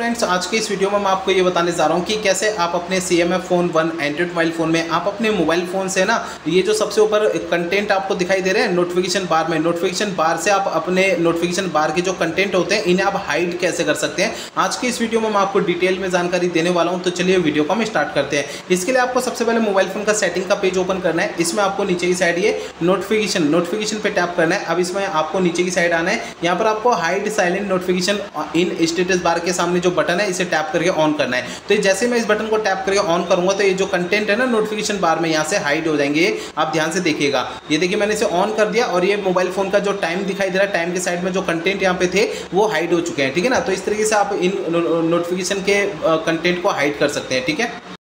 Friends आज के इस वीडियो में मैं आपको ये बताने जा रहा हूँ कि कैसे आप अपने C M F phone one Android mobile phone में, आप अपने मोबाइल फ़ोन से ना, ये जो सबसे ऊपर कंटेंट आपको दिखाई दे रहे हैं नोटिफिकेशन बार में नोटिफिकेशन बार से आप अपने नोटिफिकेशन बार के जो कंटेंट होते हैं, इन्हें आप हाइड कैसे कर सकते हैं? आज की इस वीडियो में मैं आपको डिटेल में जानकारी देने वाला हूँ तो चलिए वीडियो को हम स्टार्ट करते हैं। इसके लिए आपको सबसे पहले मोबाइल फ़ोन का सेटिंग का पेज ओपन करना है, इसमें आपको नीचे की साइड ये नोटिफिकेशन नोटिफिकेशन पे टैप करना है। अब इसमें आपको नीचे की साइड आना है, यहाँ पर आपको hide silent notification in status bar के सामने जो बटन है, इसे टैप करके ऑन करना है। तो जैसे मैं इस बटन को टैप करके ऑन करूँगा तो ये जो कंटेंट है ना नोटिफिकेशन बार में यहाँ से हाइड हो जाएँगे। आप ध्यान से देखिएगा। ये देखिए, मैंने इसे ऑन कर दिया और ये मोबाइल फ़ोन का जो टाइम दिखाई दे रहा है टाइम के साइड में जो कंटेंट यहाँ पे थे, वो हाइड हो चुके हैं, ठीक है ना? तो इस तरीके से आप इन नोटिफिकेशन के कंटेंट को हाइड कर सकते हैं, ठीक है?